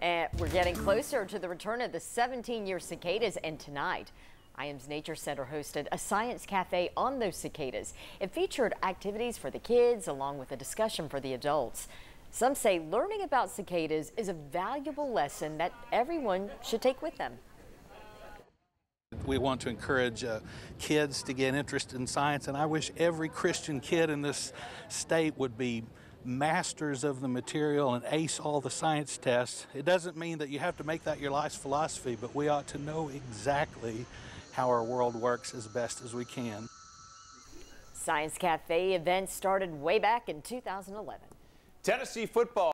And we're getting closer to the return of the 17-year cicadas, and tonight, Ijams Nature Center hosted a science cafe on those cicadas. It featured activities for the kids along with a discussion for the adults. Some say learning about cicadas is a valuable lesson that everyone should take with them. We want to encourage uh, kids to get interested in science, and I wish every Christian kid in this state would be masters of the material and ace all the science tests. It doesn't mean that you have to make that your life's philosophy, but we ought to know exactly how our world works as best as we can. Science Cafe event started way back in 2011. Tennessee football.